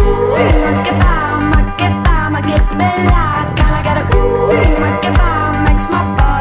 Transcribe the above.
Ooh, ma che